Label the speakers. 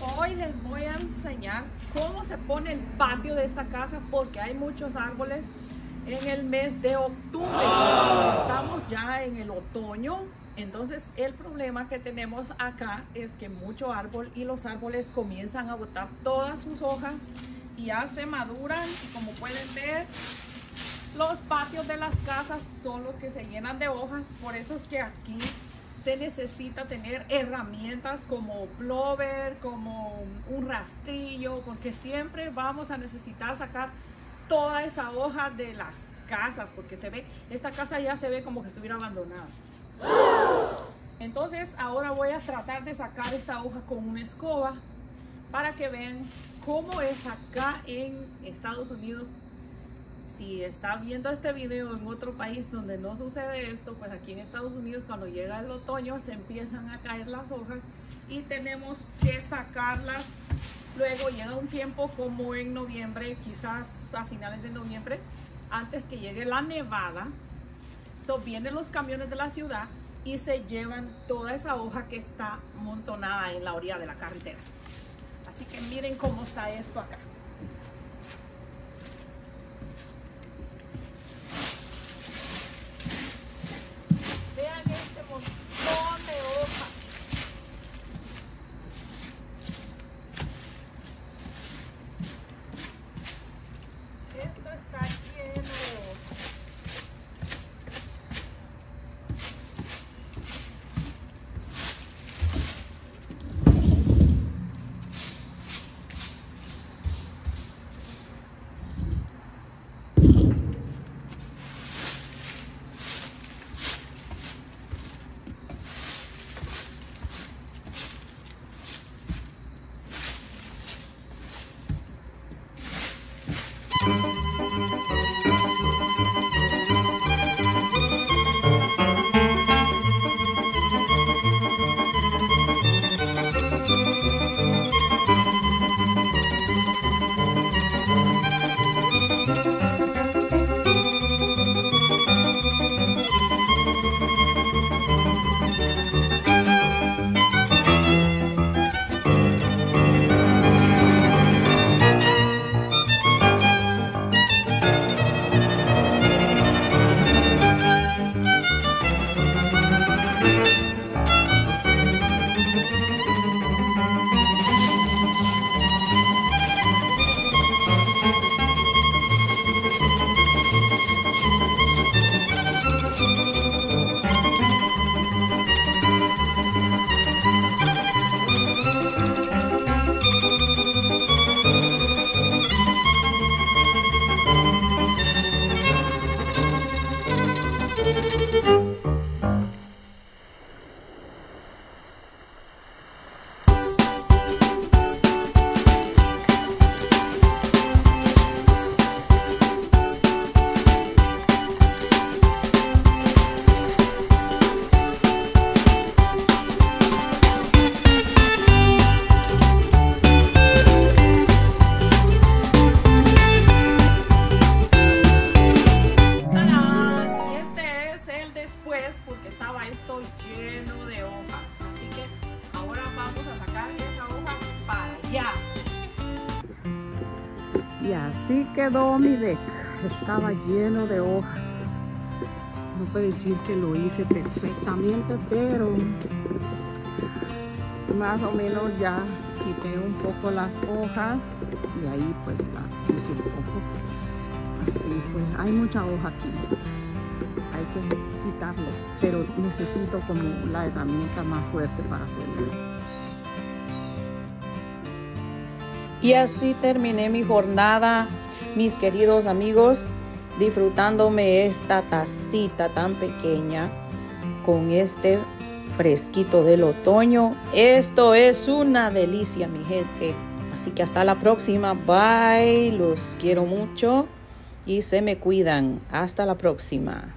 Speaker 1: Hoy les voy a enseñar cómo se pone el patio de esta casa porque hay muchos árboles en el mes de octubre. Estamos ya en el otoño, entonces el problema que tenemos acá es que mucho árbol y los árboles comienzan a botar todas sus hojas y ya se maduran y como pueden ver los patios de las casas son los que se llenan de hojas, por eso es que aquí necesita tener herramientas como blower, como un rastrillo, porque siempre vamos a necesitar sacar toda esa hoja de las casas, porque se ve, esta casa ya se ve como que estuviera abandonada. Entonces ahora voy a tratar de sacar esta hoja con una escoba para que vean cómo es acá en Estados Unidos si está viendo este video en otro país donde no sucede esto, pues aquí en Estados Unidos cuando llega el otoño se empiezan a caer las hojas y tenemos que sacarlas. Luego llega un tiempo como en noviembre, quizás a finales de noviembre, antes que llegue la nevada. So, vienen los camiones de la ciudad y se llevan toda esa hoja que está montonada en la orilla de la carretera. Así que miren cómo está esto acá.
Speaker 2: Y así quedó mi deck. Estaba lleno de hojas. No puedo decir que lo hice perfectamente, pero más o menos ya quité un poco las hojas y ahí pues las puse un poco. Así pues, hay mucha hoja aquí. Necesito como la herramienta más fuerte para hacerlo.
Speaker 1: Y así terminé mi jornada, mis queridos amigos, disfrutándome esta tacita tan pequeña con este fresquito del otoño. Esto es una delicia, mi gente. Así que hasta la próxima. Bye. Los quiero mucho y se me cuidan. Hasta la próxima.